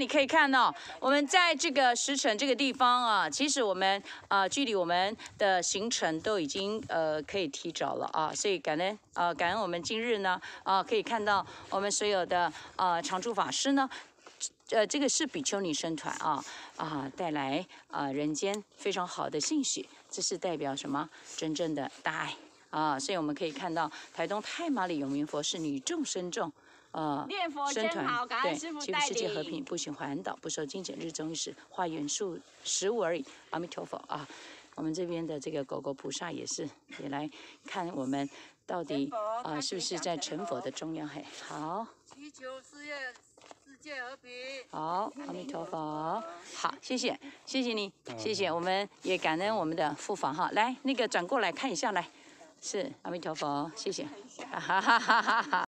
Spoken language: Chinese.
你可以看到，我们在这个石城这个地方啊，其实我们啊、距离我们的行程都已经呃可以提早了啊，所以感恩呃感恩我们今日呢啊、可以看到我们所有的呃常驻法师呢。呃，这个是比丘尼生团啊啊带来啊人间非常好的信息，这是代表什么？真正的大爱啊！所以我们可以看到台东太麻里永明佛是女众生众。呃，念佛僧团真好，感对，恩世界和平，不行环岛，不受金钱日中一时，化元素食物而已。阿弥陀佛啊！我们这边的这个狗狗菩萨也是也来看我们到底啊、看是不是在成佛佛的中央？嘿，好。祈求世界世界和平。好，阿弥陀佛。好，谢谢，谢谢你，谢谢，我们也感恩我们的护法哈。来，那个转过来看一下，来，是阿弥陀佛，谢谢，哈哈哈哈哈。